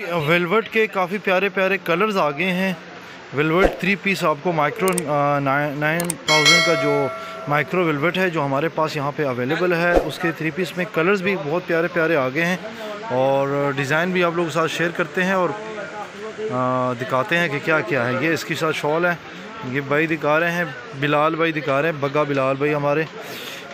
ویلوٹ کے کافی پیارے پیارے کلرز آ گئے ہیں۔ ویلوٹ تھری پیس آپ کو مائکرو نائن تھاؤزنڈ کا جو مائکرو ویلوٹ ہے جو ہمارے پاس یہاں پہ اویلیبل ہے، اس کے تھری پیس میں کلرز بھی بہت پیارے پیارے آ گئے ہیں۔ اور ڈیزائن بھی آپ لوگ ساتھ شیئر کرتے ہیں اور دکھاتے ہیں کہ کیا کیا ہے۔ یہ اس کی ساتھ شال ہے۔ یہ بھائی دکھا رہے ہیں، بلال بھائی دکھا رہے ہیں، بگا بلال بھائی ہمارے۔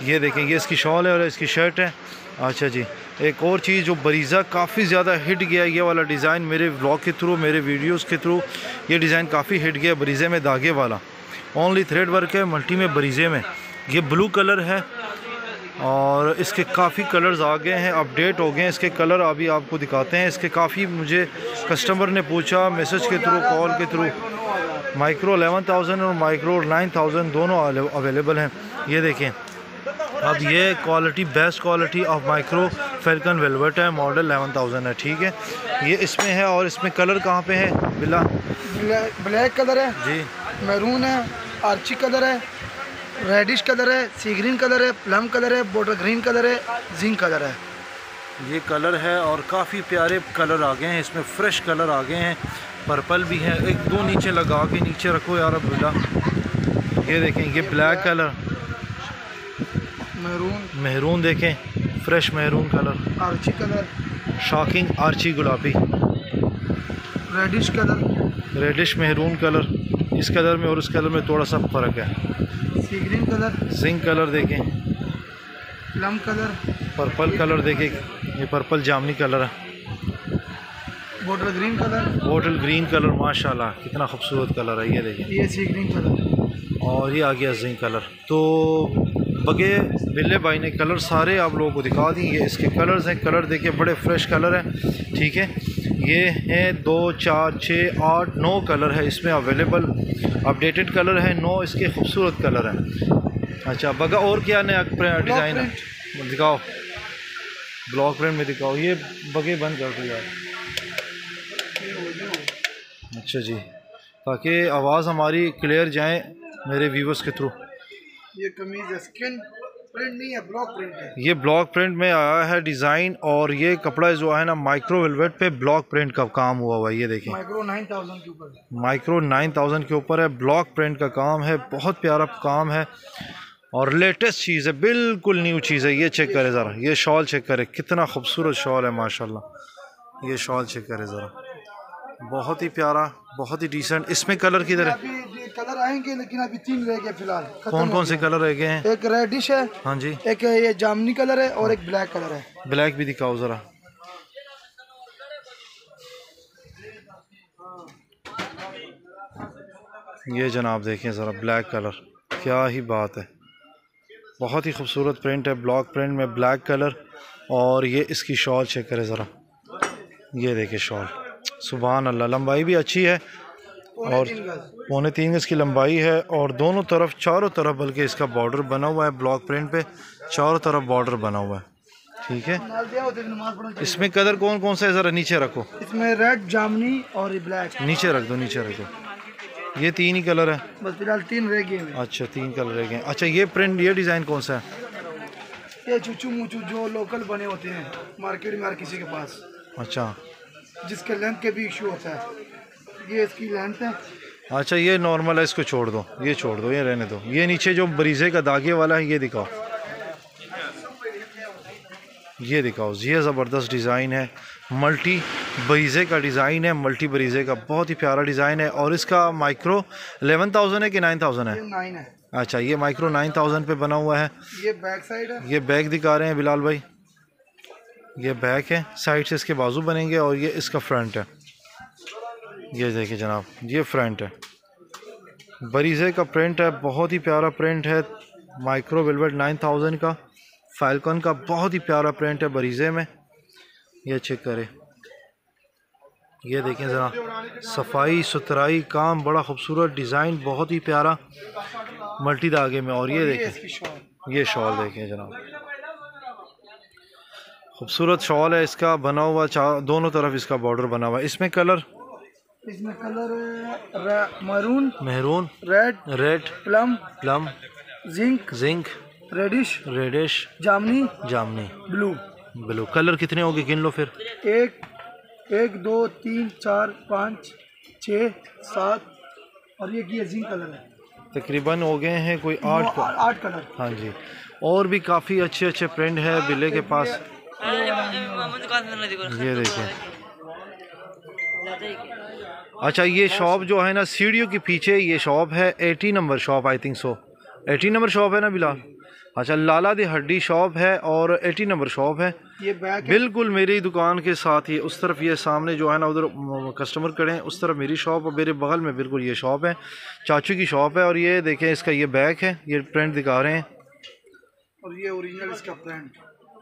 یہ دیکھیں، یہ اس کی شال ہے اور اس کی شرٹ ہے۔ اچھا جی۔ ایک اور چیز جو بریزہ کافی زیادہ ہٹ گیا، یہ والا ڈیزائن میرے بلاگ کے تھرو، میرے ویڈیوز کے تھرو، یہ ڈیزائن کافی ہٹ گیا بریزے میں داغے والا۔ اونلی تھریڈ ورک ہے ملٹی میں بریزے میں۔ یہ بلو کلر ہے اور اس کے کافی کلرز آ گئے ہیں اپڈیٹ ہو گئے ہیں۔ اس کے کلر ابھی آپ کو دکھاتے ہیں۔ اس کے کافی مجھے کسٹمر نے پوچھا میسج کے تھرو کال کے تھرو۔ مائکرو الیون تھاؤزنڈ اور مائکرو نائن تھاؤزنڈ دونوں اویلیبل ہیں۔ یہ دیکھیں۔ اب یہ quality best quality of micro falcon velvet ہے ماڈل الیون تھاؤزنڈ ہے ٹھیک ہے یہ اس میں ہے اور اس میں کلر کہاں پہ ہے بلا بلیک کلر ہے جی میرون ہے آرچی کلر ہے ریڈش کلر ہے سی گرین کلر ہے پلم کلر ہے بوٹر گرین کلر ہے زنک کلر ہے یہ کلر ہے اور کافی پیارے کلر آ گئے ہیں اس میں فریش کلر آ گئے ہیں پرپل بھی ہے ایک دو نیچے لگا کے نیچے رکھو یار بلا یہ دیکھیں یہ بلیک کلر میرون مہرون دیکھیں فریش مہرون کلر آرچی کلر شاکنگ آرچی گلابی reddish colour reddish maroon colour اس کلر میں اور اس کلر میں تھوڑا سا فرق ہے۔ Sea green colour zinc colour دیکھیں۔ پلم کلر پرپل کلر دیکھیں۔ یہ پرپل جامنی کلر ہے۔ Bottle green colour bottle green colour ماشاءاللہ کتنا خوبصورت کلر ہے۔ یہ دیکھیں۔ یہ سی گرین کلر اور یہ آ گیا زنک کلر تو بگے بلے بھائی نے کلر سارے آپ لوگوں کو دکھا دیں یہ اس کے کلرز ہیں۔ کلر دیکھیں بڑے فریش کلر ہیں۔ ٹھیک ہے۔ یہ ہیں دو چار چھ آٹھ نو کلر ہے اس میں اویلیبل اپڈیٹڈ کلر ہے نو اس کے خوبصورت کلر ہیں۔ اچھا بگا اور کیا نیا ڈیزائن ہے؟ دکھاؤ۔ بلاک پرنٹ میں دکھاؤ۔ یہ بگے بند کر دو یار اچھا جی تاکہ آواز ہماری کلیئر جائیں میرے ویورس کے تھرو۔ یہ کمیز اسکن پرنٹ نہیں ہے بلاک پرنٹ ہے۔ یہ بلاک پرنٹ میں آیا ہے ڈیزائن اور یہ کپڑا جو ہے نا مائکرو ویلویٹ پہ بلاک پرنٹ کا کام ہوا ہوا ہے یہ دیکھیں۔ مائکرو نائن تھاؤزنڈ کے اوپر۔ مائکرو نائن تھاؤزنڈ کے اوپر ہے بلاک پرنٹ کا کام ہے بہت پیارا کام ہے۔ اور لیٹسٹ چیز ہے بالکل نیو چیز ہے یہ چیک کرے ذرا۔ یہ شال چیک کرے کتنا خوبصورت شال ہے ماشاءاللہ۔ یہ شال چیک کرے ذرا۔ بہت ہی پیارا بہت ہی ڈیسنٹ اس میں کلر کدھر ہے؟ کلر آئیں گے لیکن ابھی تین رہ گئے فی الحال کون کون سے کلر رہ گئے ہیں؟ ایک ریڈش ہے ہاں جی۔ ایک یہ جامنی کلر ہے اور ایک بلیک کلر ہے۔ بلیک بھی دکھاؤ ذرا۔ یہ جناب دیکھیں ذرا بلیک کلر۔ کیا ہی بات ہے۔ بہت ہی خوبصورت پرنٹ ہے بلاک پرنٹ میں بلیک کلر اور یہ اس کی شال چیک کرے ذرا۔ یہ دیکھیں شال۔ سبحان اللہ لمبائی بھی اچھی ہے۔ اور پونے تین گز کی لمبائی ہے اور دونوں طرف چاروں طرف بلکہ اس کا بارڈر بنا ہوا ہے بلاک پرنٹ پہ چاروں طرف بارڈر بنا ہوا ہے۔ ٹھیک ہے؟ اس میں کلر کون کون سا ہے؟ ذرا نیچے رکھو۔ اس میں ریڈ جامنی اور بلیک نیچے رکھ دو نیچے رکھ دو یہ تین ہی کلر ہے۔ بس فی الحال تین رہ گئے اچھا تین کلر رہ گئے اچھا یہ پرنٹ یہ ڈیزائن کون سا ہے؟ یہ چوچو موچو جو لوکل بنے ہوتے ہیں مارکیٹ میں ہر کسی کے پاس۔ اچھا۔ جس کے لینتھ کے بھی ایشو ہوتا ہے۔ یہ اس کی لینتھ ہے؟ اچھا یہ نارمل ہے اس کو چھوڑ دو یہ چھوڑ دو یہ رہنے دو۔ یہ نیچے جو بریزے کا داغے والا ہے یہ دکھاؤ۔ یہ دکھاؤ۔ یہ زبردست ڈیزائن ہے۔ ملٹی بریزے کا ڈیزائن ہے ملٹی بریزے کا بہت ہی پیارا ڈیزائن ہے۔ اور اس کا مائکرو الیون تھاؤزنڈ ہے کہ نائن تھاؤزنڈ ہے؟ اچھا یہ مائکرو نائن تھاؤزنڈ پہ بنا ہوا ہے۔ یہ بیک سائڈ ہے۔ یہ بیک دکھا رہے ہیں بلال بھائی۔ یہ بیک ہے۔ سائڈ سے اس کے بازو بنیں گے اور یہ اس کا فرنٹ ہے۔ یہ دیکھیں جناب، یہ فرنٹ ہے۔ بریزے کا پرنٹ ہے، بہت ہی پیارا پرنٹ ہے۔ مائکرو ویلویٹ نائن تھاؤزنڈ کا فالکن کا بہت ہی پیارا پرنٹ ہے بریزے میں۔ یہ چیک کرے یہ دیکھیں ذرا۔ صفائی، ستھرائی، کام، بڑا خوبصورت ڈیزائن بہت ہی پیارا۔ ملٹی داغے میں اور یہ دیکھیں۔ یہ شال دیکھیں جناب۔ خوبصورت شال ہے اس کا، بنا ہوا دونوں طرف اس کا بارڈر بنا ہوا۔ ہے اس میں کلر اس میں colour maroon maroon red red plum plum zinc zinc reddish reddish جامنی جامنی بلو۔ بلو۔ کلر کتنے ہوگے گن لو پھر۔ ایک ایک دو تین چار پانچ چھ سات۔ اور یہ کی زنگ کلر ہے۔ تقریباً ہو گئے ہیں کوئی آٹھ آٹھ کلر۔ ہاں جی۔ اور بھی کافی اچھے اچھے پرنٹ ہے بلے کے پاس۔ یہ دیکھیں۔ اچھا یہ شاپ جو ہے نا سیڑھیوں کے پیچھے یہ شاپ ہے eighty number shop I think so eighty number shop ہے نا بلال؟ اچھا لالا دی ہڈی شاپ ہے اور ایٹی نمبر شاپ ہے۔ بالکل میری دکان کے ساتھ یہ اس طرف یہ سامنے جو ہے نا ادھر کسٹمر کھڑے ہیں اس طرف میری شاپ اور میرے بغل میں بالکل یہ شاپ ہے۔ چاچو کی شاپ ہے اور یہ دیکھیں اس کا یہ بیک ہے یہ پرنٹ دکھا رہے ہیں۔ اور یہ اوریجنل اس کا پرنٹ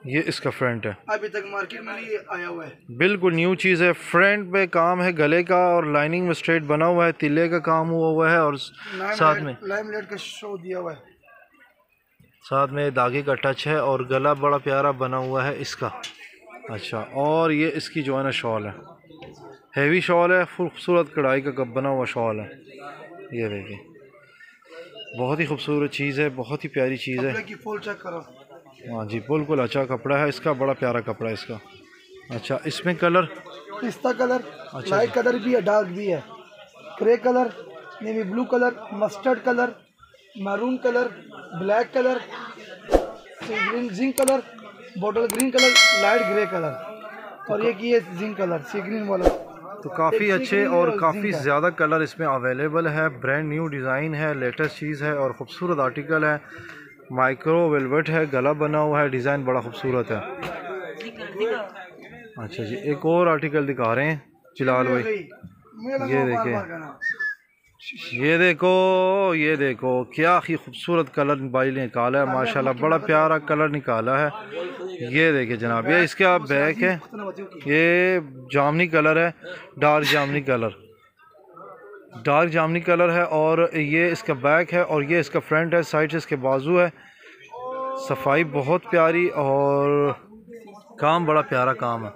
یہ اس کا فرنٹ ہے۔ ابھی تک مارکیٹ میں نہیں آیا ہوا ہے۔ بالکل نیو چیز ہے۔ فرنٹ پہ کام ہے گلے کا اور لائننگ میں اسٹریٹ بنا ہوا ہے۔ تلے کا کام ہوا ہوا ہے اور ساتھ میں لائم لائٹ کا شو دیا ہوا ہے۔ ساتھ میں داغے کا ٹچ ہے اور گلا بڑا پیارا بنا ہوا ہے اس کا۔ اچھا اور یہ اس کی جو ہے نا شال ہے۔ ہیوی شال ہے خوبصورت کڑھائی کا کب بنا ہوا شال ہے۔ یہ دیکھیں۔ بہت ہی خوبصورت چیز ہے بہت ہی پیاری چیز ہے۔ ہاں جی بالکل اچھا کپڑا ہے اس کا بڑا پیارا کپڑا ہے اس کا۔ اچھا اس میں کلر؟ پستہ کلر اچھا لائٹ کلر بھی ہے ڈارک بھی ہے۔ Grey colour navy blue colour mustard colour maroon colour black colour green zinc colour bottle green colour light grey colour. اور یہ کی ہے زنک کلر سی گرین والا۔ تو کافی اچھے اور کافی زیادہ کلر اس میں اویلیبل ہے برانڈ نیو ڈیزائن ہے لیٹسٹ چیز ہے اور خوبصورت آرٹیکل ہے۔ مائکرو ویلوٹ ہے، گلا بنا ہوا ہے، ڈیزائن بڑا خوبصورت ہے۔ اچھا جی ایک اور آرٹیکل دکھا رہے ہیں جلال بھائی۔ یہ دیکھیں۔ یہ دیکھو یہ دیکھو، کیا ہی خوبصورت کلر بھائی نے نکالا ہے۔ ماشاءاللہ بڑا پیارا کلر نکالا ہے۔ یہ دیکھیں جناب، یہ اس کا بیک ہے۔ یہ جامنی کلر ہے، ڈارک جامنی کلر۔ ڈارک جامنی کلر ہے اور یہ اس کا بیک ہے اور یہ اس کا فرنٹ ہے سائڈ سے اس کے بازو ہے۔ صفائی بہت پیاری اور کام بڑا پیارا کام ہے۔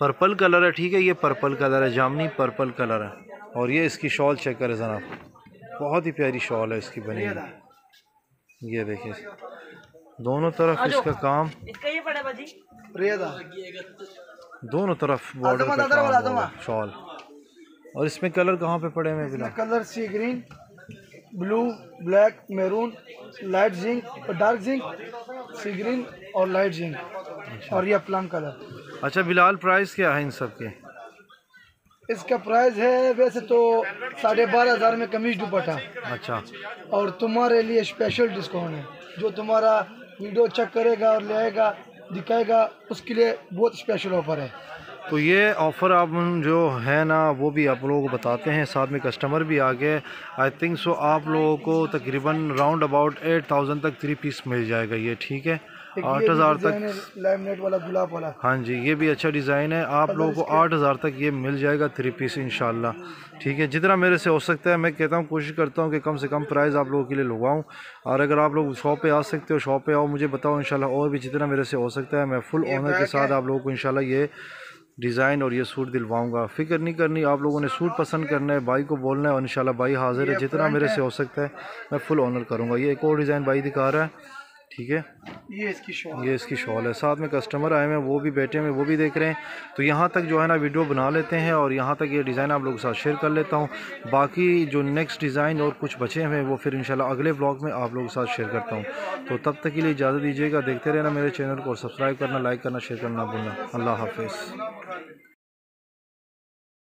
پرپل کلر ہے ٹھیک ہے یہ پرپل کلر ہے جامنی پرپل کلر ہے۔ اور یہ اس کی شال چیک کرے جناب۔ بہت ہی پیاری شال ہے اس کی بنی ہوئی۔ یہ دیکھیں۔ دونوں طرف اس کا کام۔ دونوں طرف بارڈر شال۔ اور اس میں کلر کہاں پہ پڑے ہوئے بنا colour sea green blue black maroon light zinc dark zinc sea green اور لائٹ زنک اور یہ پلم کلر۔ اچھا بلال پرائز کیا ہے ان سب کے؟ اس کا پرائز ہے ویسے تو ساڑھے بارہ ہزار میں کمیز دوپٹہ۔ اچھا۔ اور تمہارے لیے اسپیشل ڈسکاؤنٹ ہے۔ جو تمہارا ویڈیو چیک کرے گا اور لے آئے گا دکھائے گا اس کے لیے بہت اسپیشل آفر ہے۔ تو یہ آفر آپ جو ہے نا وہ بھی آپ لوگوں کو بتاتے ہیں ساتھ میں کسٹمر بھی آ گئے آئی تھنک سو آپ لوگوں کو تقریباً راؤنڈ اباؤٹ ایٹ تھاؤزینڈ تک تھری پیس مل جائے گا یہ ٹھیک ہے؟ آٹھ ہزار تک۔ والا گلاب والا۔ ہاں جی یہ بھی اچھا ڈیزائن ہے۔ آپ لوگوں کو آٹھ ہزار تک یہ مل جائے گا تھری پیس انشاءاللہ۔ ٹھیک ہے جتنا میرے سے ہو سکتا ہے میں کہتا ہوں کوشش کرتا ہوں کہ کم سے کم پرائز آپ لوگوں کے لیے لگواؤں۔ اور اگر آپ لوگ شاپ پہ آ سکتے ہو شاپ پہ آؤ مجھے بتاؤ انشاءاللہ اور بھی جتنا میرے سے ہو سکتا ہے میں فل اونر کے ساتھ آپ لوگوں کو انشاءاللہ یہ ڈیزائن اور یہ سوٹ دلواؤں گا۔ فکر نہیں کرنی آپ لوگوں نے سوٹ پسند کرنا ہے بھائی کو بولنا ہے اور انشاءاللہ بھائی حاضر ہے جتنا میرے سے ہو سکتا ہے میں فل آنر کروں گا۔ یہ ایک اور ڈیزائن بھائی دکھا رہا ہے۔ ٹھیک ہے؟ یہ اس کی شاپ یہ اس کی شال ہے۔ ساتھ میں کسٹمر آئے ہوئے ہیں وہ بھی بیٹھے ہوئے ہیں وہ بھی دیکھ رہے ہیں۔ تو یہاں تک جو ہے نا ویڈیو بنا لیتے ہیں اور یہاں تک یہ ڈیزائن آپ لوگوں کے ساتھ شیئر کر لیتا ہوں۔ باقی جو نیکسٹ ڈیزائن اور کچھ بچے ہوئے ہیں وہ پھر انشاءاللہ اگلے بلاگ میں آپ لوگوں کے ساتھ شیئر کرتا ہوں۔ تو تب تک کے لیے اجازت دیجیے گا۔ دیکھتے رہنا میرے چینل کو سبسکرائب کرنا لائک کرنا شیئر کرنا بھولنا۔ اللہ حافظ۔